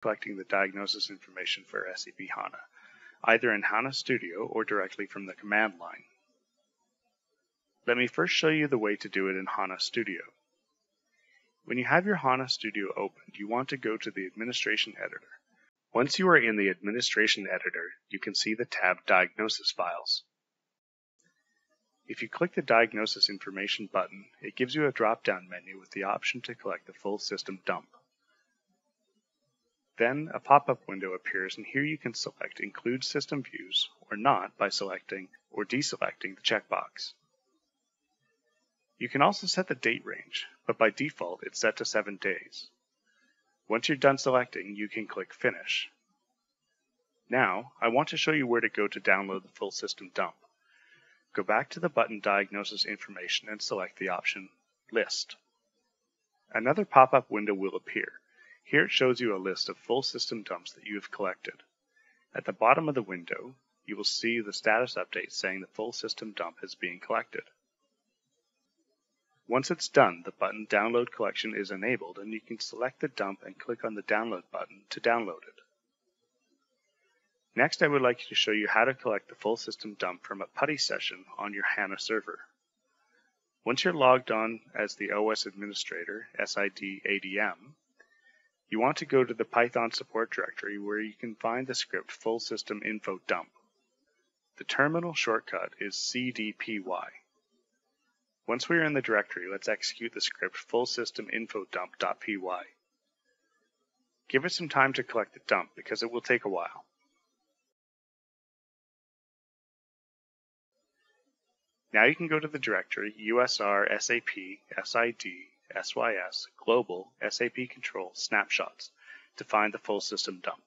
collecting the diagnosis information for SAP HANA, either in HANA Studio or directly from the command line. Let me first show you the way to do it in HANA Studio. When you have your HANA Studio opened, you want to go to the Administration Editor. Once you are in the Administration Editor, you can see the tab Diagnosis Files. If you click the Diagnosis Information button, it gives you a drop-down menu with the option to collect the full system dump. Then a pop-up window appears and here you can select Include System Views or Not by selecting or deselecting the checkbox. You can also set the date range, but by default it's set to 7 days. Once you're done selecting, you can click Finish. Now, I want to show you where to go to download the full system dump. Go back to the button Diagnosis Information and select the option List. Another pop-up window will appear. Here it shows you a list of full system dumps that you have collected. At the bottom of the window, you will see the status update saying the full system dump is being collected. Once it's done, the button Download Collection is enabled and you can select the dump and click on the Download button to download it. Next, I would like to show you how to collect the full system dump from a PuTTY session on your HANA server. Once you're logged on as the OS administrator, SID ADM, you want to go to the Python support directory where you can find the script full system info dump. The terminal shortcut is cdpy. Once we are in the directory, let's execute the script full system info dump.py. Give it some time to collect the dump because it will take a while. Now you can go to the directory usr sap sid sys global sap control snapshots to find the full system dump.